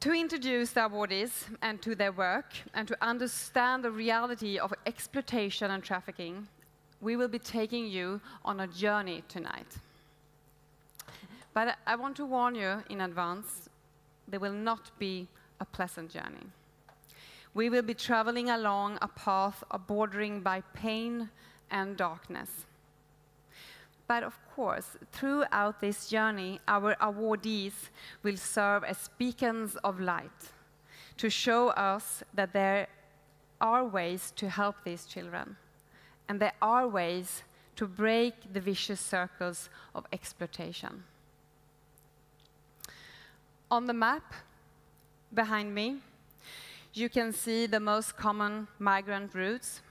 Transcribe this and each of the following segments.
To introduce the awardees and to their work, and to understand the reality of exploitation and trafficking, we will be taking you on a journey tonight. But I want to warn you in advance, there will not be a pleasant journey. We will be traveling along a path bordering by pain and darkness. But of course, throughout this journey, our awardees will serve as beacons of light to show us that there are ways to help these children, and there are ways to break the vicious circles of exploitation. On the map behind me, you can see the most common migrant routes.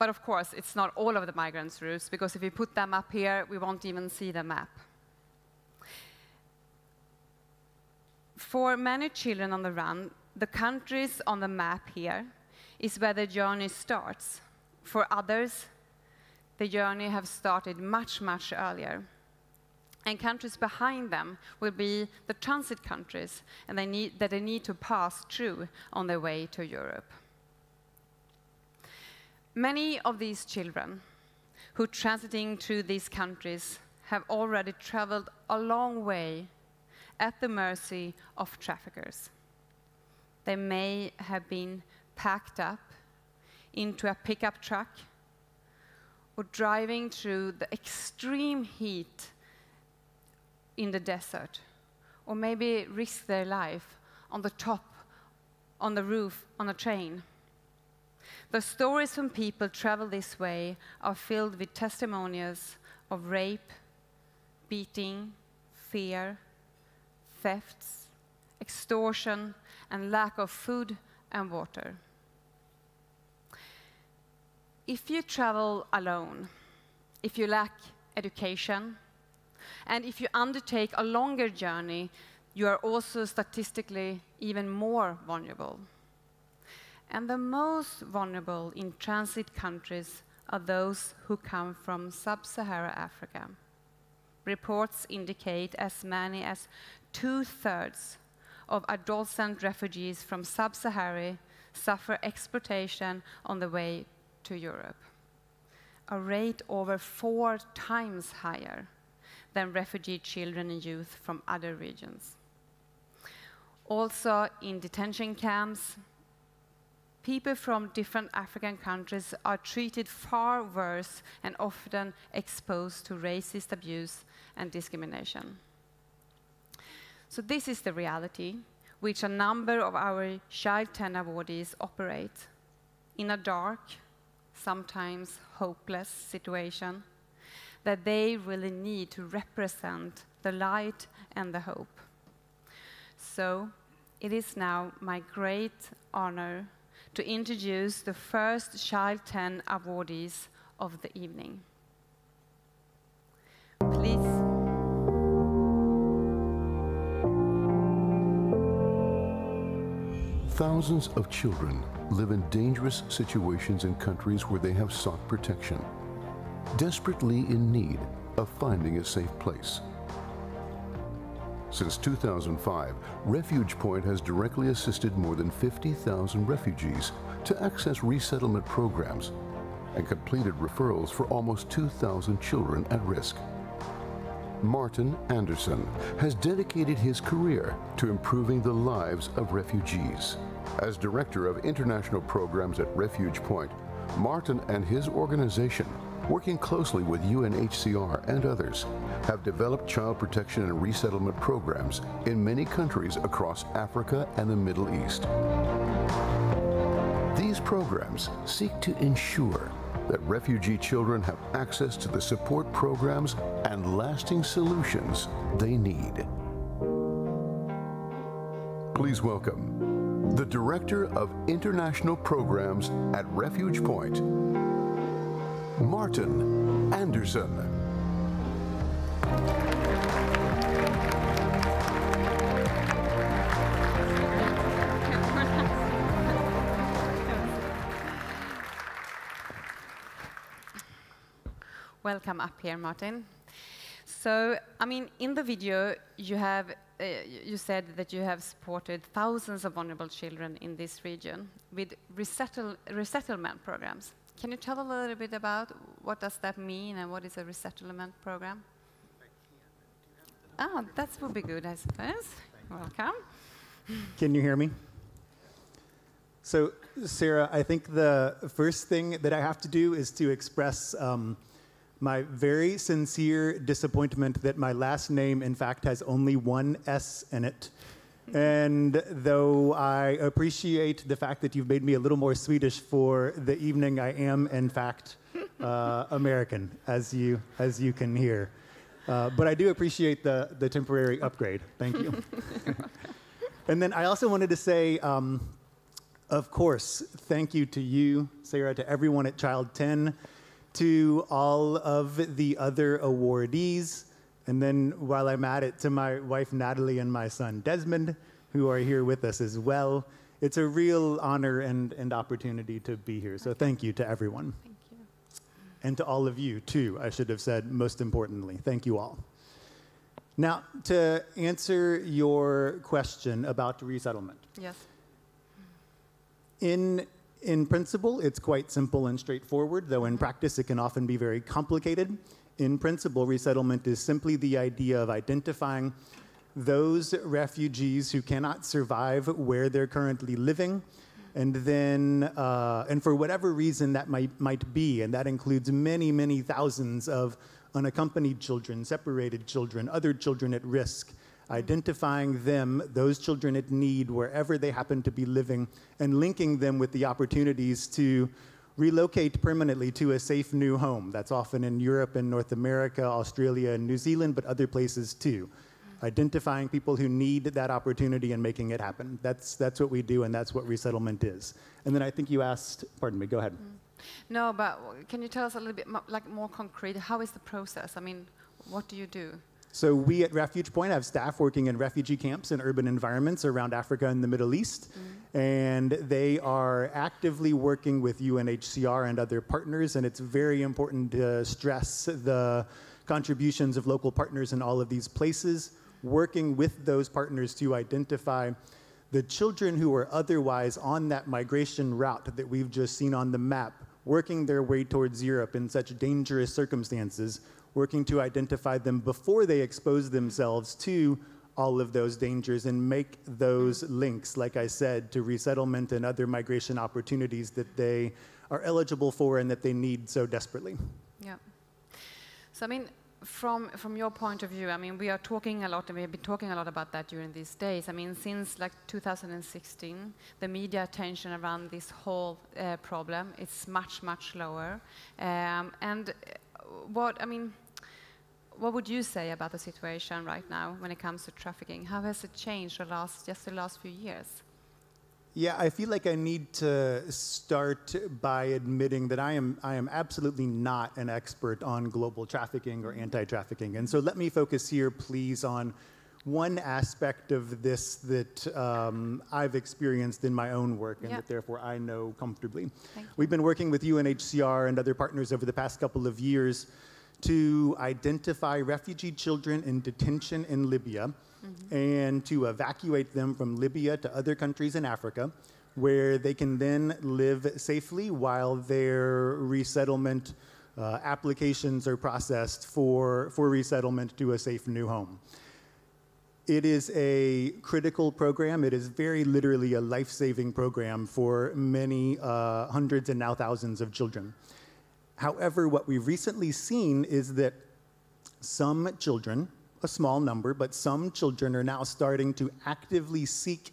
But of course, it's not all of the migrants' routes, because if we put them up here, we won't even see the map. For many children on the run, the countries on the map here is where the journey starts. For others, the journey has started much, much earlier and countries behind them will be the transit countries and they need, that they need to pass through on their way to Europe. Many of these children who transiting through these countries have already traveled a long way at the mercy of traffickers. They may have been packed up into a pickup truck or driving through the extreme heat in the desert, or maybe risk their life on the top, on the roof, on a train. The stories from people travel this way are filled with testimonials of rape, beating, fear, thefts, extortion, and lack of food and water. If you travel alone, if you lack education, and if you undertake a longer journey, you are also statistically even more vulnerable. And the most vulnerable in transit countries are those who come from sub-Saharan Africa. Reports indicate as many as two-thirds of adolescent refugees from sub-Sahara suffer exploitation on the way to Europe, a rate over four times higher than refugee children and youth from other regions. Also, in detention camps, people from different African countries are treated far worse and often exposed to racist abuse and discrimination. So this is the reality which a number of our Child 10 awardees operate in a dark, sometimes hopeless situation that they really need to represent the light and the hope. So it is now my great honor to introduce the first Child 10 awardees of the evening. Please. Thousands of children live in dangerous situations in countries where they have sought protection desperately in need of finding a safe place. Since 2005, RefugePoint has directly assisted more than 50,000 refugees to access resettlement programs and completed referrals for almost 2,000 children at risk. Martin Anderson has dedicated his career to improving the lives of refugees. As Director of International Programs at RefugePoint, Martin and his organization working closely with UNHCR and others, have developed child protection and resettlement programs in many countries across Africa and the Middle East. These programs seek to ensure that refugee children have access to the support programs and lasting solutions they need. Please welcome the Director of International Programs at RefugePoint, Martin Anderson. Welcome up here, Martin. So, I mean, in the video, you have uh, you said that you have supported thousands of vulnerable children in this region with resettle, resettlement programs. Can you tell a little bit about what does that mean and what is a resettlement program? Oh, that would be good, I suppose. Welcome. Can you hear me? So, Sarah, I think the first thing that I have to do is to express um, my very sincere disappointment that my last name, in fact, has only one S in it. And though I appreciate the fact that you've made me a little more Swedish for the evening, I am, in fact, uh, American, as you, as you can hear. Uh, but I do appreciate the, the temporary upgrade. Thank you. and then I also wanted to say, um, of course, thank you to you, Sarah, to everyone at Child 10 to all of the other awardees. And then while I'm at it, to my wife Natalie and my son Desmond, who are here with us as well. It's a real honor and, and opportunity to be here. So thank you to everyone. Thank you. And to all of you, too, I should have said most importantly. Thank you all. Now, to answer your question about resettlement. Yes. In in principle, it's quite simple and straightforward, though in practice it can often be very complicated. In principle, resettlement is simply the idea of identifying those refugees who cannot survive where they're currently living, and then, uh, and for whatever reason that might, might be, and that includes many, many thousands of unaccompanied children, separated children, other children at risk, identifying them, those children at need, wherever they happen to be living, and linking them with the opportunities to relocate permanently to a safe new home. That's often in Europe and North America, Australia, and New Zealand, but other places too. Identifying people who need that opportunity and making it happen. That's, that's what we do, and that's what resettlement is. And then I think you asked, pardon me, go ahead. Mm. No, but can you tell us a little bit like more concrete? How is the process? I mean, what do you do? So we at RefugePoint have staff working in refugee camps in urban environments around Africa and the Middle East. Mm-hmm. And they are actively working with UNHCR and other partners. And it's very important to stress the contributions of local partners in all of these places, working with those partners to identify the children who are otherwise on that migration route that we've just seen on the map, working their way towards Europe in such dangerous circumstances working to identify them before they expose themselves to all of those dangers and make those links, like I said, to resettlement and other migration opportunities that they are eligible for and that they need so desperately. Yeah. So, I mean, from, from your point of view, I mean, we are talking a lot, and we have been talking a lot about that during these days. I mean, since like 2016, the media attention around this whole uh, problem is much, much lower. Um, and what, I mean, what would you say about the situation right now when it comes to trafficking? How has it changed the last, just the last few years? Yeah, I feel like I need to start by admitting that I am, I am absolutely not an expert on global trafficking or anti trafficking. And so let me focus here, please, on one aspect of this that um, I've experienced in my own work and that therefore I know comfortably. We've been working with UNHCR and other partners over the past couple of years to identify refugee children in detention in Libya mm-hmm. and to evacuate them from Libya to other countries in Africa where they can then live safely while their resettlement uh, applications are processed for, for resettlement to a safe new home. It is a critical program. It is very literally a life saving program for many uh, hundreds and now thousands of children. However, what we've recently seen is that some children, a small number, but some children are now starting to actively seek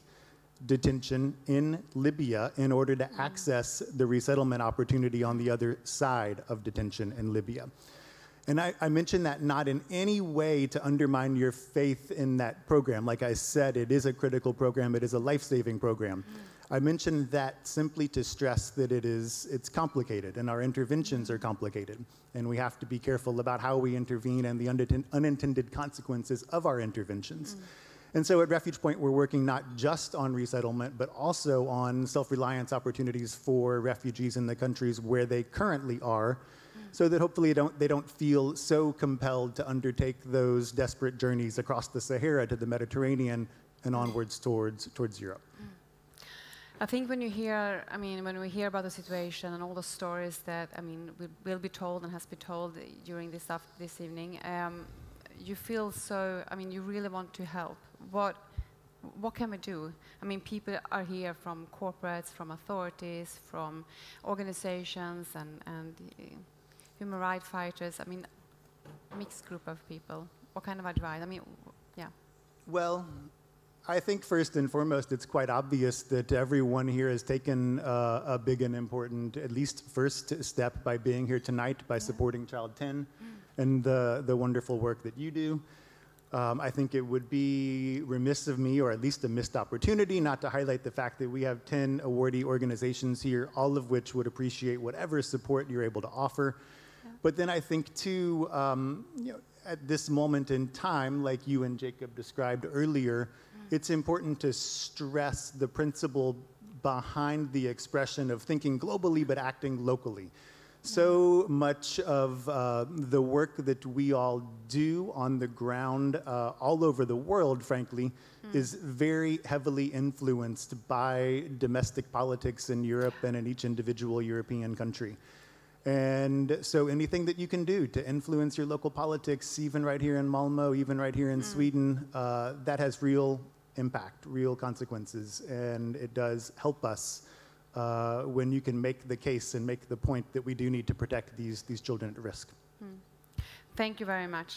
detention in Libya in order to mm. access the resettlement opportunity on the other side of detention in Libya. And I, I mention that not in any way to undermine your faith in that program. Like I said, it is a critical program, it is a life saving program. Mm. I mentioned that simply to stress that it is it's complicated and our interventions are complicated and we have to be careful about how we intervene and the unintended consequences of our interventions. Mm. And so at RefugePoint, we're working not just on resettlement, but also on self reliance opportunities for refugees in the countries where they currently are. Mm. so that hopefully they don't, they don't feel so compelled to undertake those desperate journeys across the Sahara to the Mediterranean and onwards towards, towards Europe. I think when you hear, I mean, when we hear about the situation and all the stories that, I mean, will, will be told and has been told during this, this evening, um, you feel so, I mean, you really want to help. What, what can we do? I mean, people are here from corporates, from authorities, from organizations and, and human rights fighters. I mean, mixed group of people. What kind of advice? I mean, yeah. Well, I think first and foremost, it's quite obvious that everyone here has taken uh, a big and important, at least first step by being here tonight, by yeah. supporting Child 10 mm. and the, the wonderful work that you do. Um, I think it would be remiss of me, or at least a missed opportunity, not to highlight the fact that we have 10 awardee organizations here, all of which would appreciate whatever support you're able to offer. But then I think, too, um, you know, at this moment in time, like you and Jacob described earlier, it's important to stress the principle behind the expression of thinking globally but acting locally. So much of uh, the work that we all do on the ground uh, all over the world, frankly, mm. is very heavily influenced by domestic politics in Europe and in each individual European country. And so anything that you can do to influence your local politics, even right here in Malmö, even right here in mm. Sweden, uh, that has real impact, real consequences, and it does help us uh, when you can make the case and make the point that we do need to protect these, these children at risk. Hmm. Thank you very much.